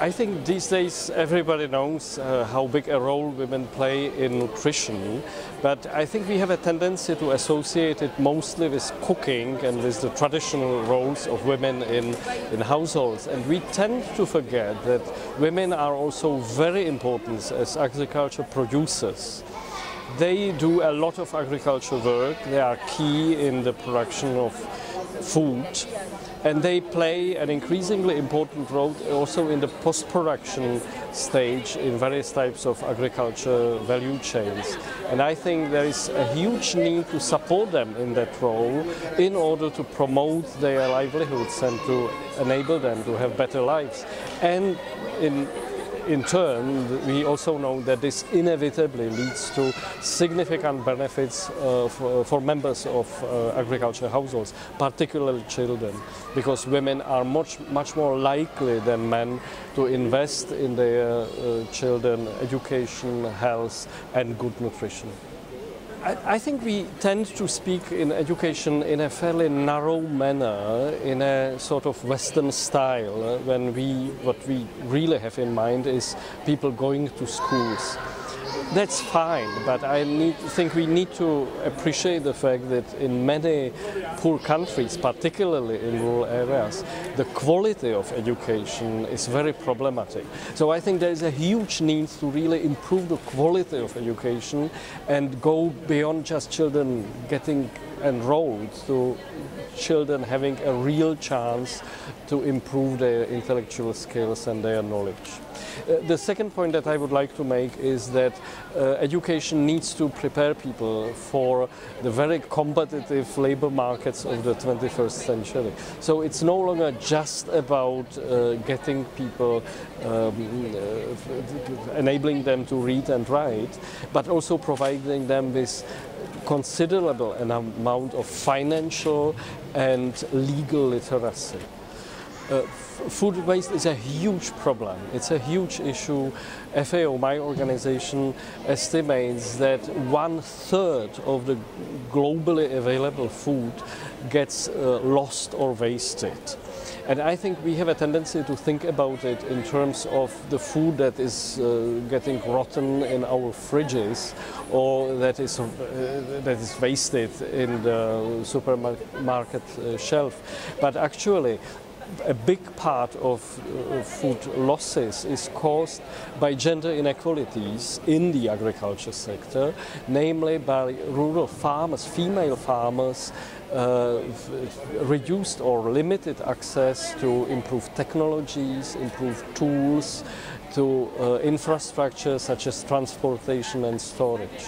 I think these days everybody knows uh, how big a role women play in nutrition, but I think we have a tendency to associate it mostly with cooking and with the traditional roles of women in, in households. And we tend to forget that women are also very important as agriculture producers. They do a lot of agricultural work, they are key in the production of food and they play an increasingly important role also in the post-production stage in various types of agriculture value chains. And I think there is a huge need to support them in that role in order to promote their livelihoods and to enable them to have better lives. And in in turn, we also know that this inevitably leads to significant benefits uh, for, for, members of uh, agriculture households, particularly children, because women are much, much more likely than men to invest in their uh, children education, health and good nutrition. I, I, think we tend to speak in education in a fairly narrow manner, in a sort of Western style, uh, when we, what we really have in mind is people going to schools that's fine, but I need, think we need to appreciate the fact that in many poor countries, particularly in rural areas, the quality of education is very problematic. So I think there is a huge need to really improve the quality of education and go beyond just children getting enrolled to children having a real chance to improve their intellectual skills and their knowledge. Uh, the second point that I would like to make is that uh, education needs to prepare people for the very competitive labor markets of the 21st century. So it's no longer just about uh, getting people, um, uh, enabling them to read and write, but also providing them with considerable amount of financial and legal literacy. Uh, food waste is a huge problem. It's a huge issue. FAO, my organization, estimates that one third of the globally available food gets uh, lost or wasted. And I think we have a tendency to think about it in terms of the food that is uh, getting rotten in our fridges or that is, uh, that is wasted in the supermarket shelf. But actually, a big part of uh, food losses is caused by gender inequalities in the agriculture sector, namely by rural farmers, female farmers, uh, reduced or limited access to improved technologies, improved tools, to uh, infrastructure such as transportation and storage.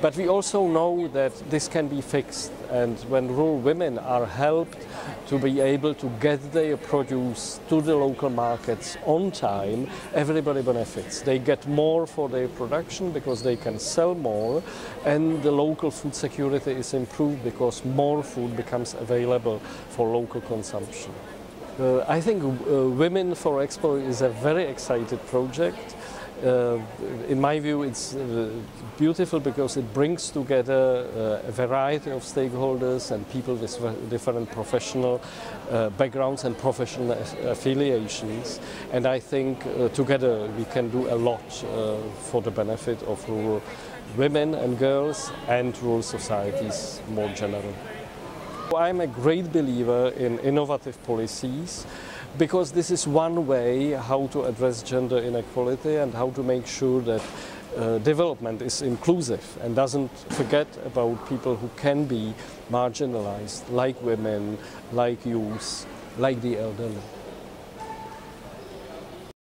But we also know that this can be fixed and when rural women are helped to be able to get their produce to the local markets on time, everybody benefits. They get more for their production because they can sell more and the local food security is improved because more food becomes available for local consumption. Uh, I think uh, Women for Expo is a very excited project. Uh, in my view, it's uh, beautiful because it brings together uh, a variety of stakeholders and people with different professional backgrounds and professional affiliations. And I think together we can do a lot for the benefit of rural women and girls and rural societies more generally. I'm a great believer in innovative policies because this is one way how to address gender inequality and how to make sure that uh, development is inclusive and doesn't forget about people who can be marginalized, like women, like youth, like the elderly.